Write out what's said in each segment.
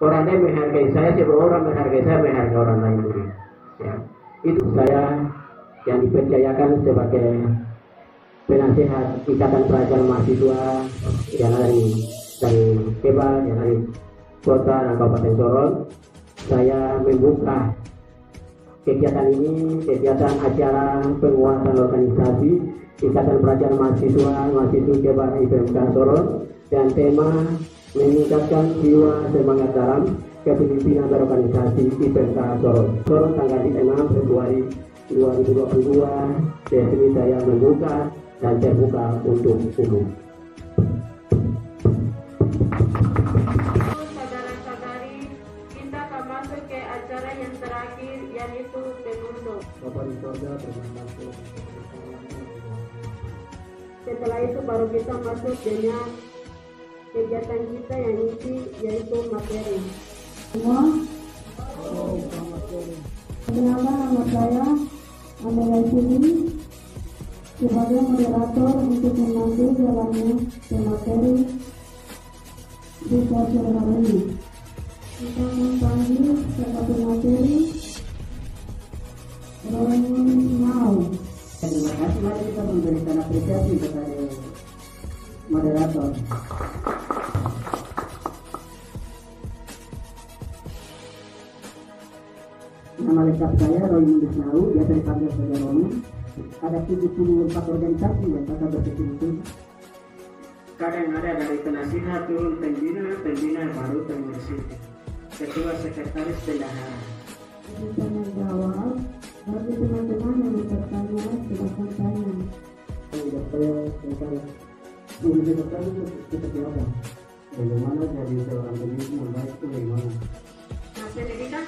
orang lain menghargai saya sebelum orang menghargai saya menghargai orang lain. Ya. Itu saya yang dipercayakan sebagai penasehat ikatan pelajar mahasiswa yang dari dari Keba yang dari kota dan kabupaten Sorong. Saya membuka kegiatan ini kegiatan acara penguatan organisasi ikatan pelajar mahasiswa mahasiswa Keba IPMK Sorong dan tema meningkatkan jiwa semangat dalam kepemimpinan berorganisasi IPMK Sorong Sorong tanggal 6 Februari 2022 sesi saya membuka dan terbuka untuk umum. Saudara-saudari, kita akan masuk ke acara yang terakhir yaitu. Bapak terima kasih. Setelah itu baru kita masuk dengan kegiatan kita yang isi yaitu materi. semua. Perkenalkan nama saya Amela Sini sebagai moderator untuk memandu jalannya pemateri di sore hari ini. Kita memanggil salah pemateri Raymond Mau. Terima kasih mari kita memberikan apresiasi kepada moderator. Nama lengkap saya Roy Mundisnau, biasa dipanggil sebagai Romi. Ada 74 organisasi yang kakak berkecimpung. Kadang ada dari penasihat turun pembina, pembina baru pengurus. Ketua sekretaris bendahara. Menjawab bagi teman-teman yang bertanya silakan tanya. Sudah saya tentang ini kita itu seperti apa? Bagaimana jadi seorang pemimpin yang baik itu bagaimana? Nah, pendidikan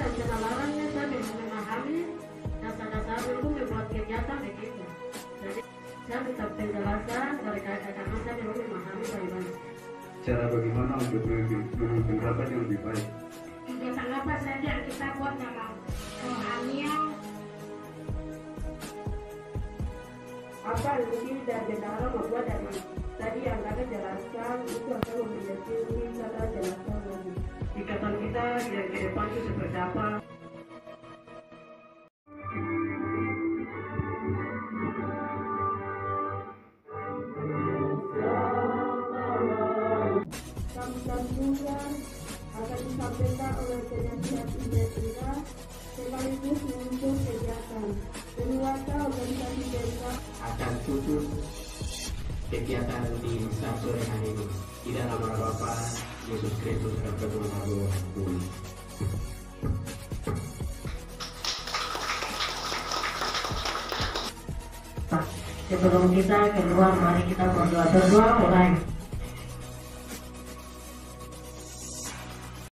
Bisa penjelasan dari saya belum memahami bagaimana. cara bagaimana untuk rapat yang lebih baik. Kegiatan apa saja yang kita buat dalam rohanian apa mungkin dan bendahara membuat dari tadi yang kata jelaskan Juga akan disampaikan oleh penasihat Indra sekaligus menuntut kegiatan. Penguasa organisasi desa Akan tutup kegiatan di saat sore hari ini. Di dalam nama Bapa Yesus Kristus dan Tuhan Bumi. sebelum kita keluar mari kita berdoa berdoa mulai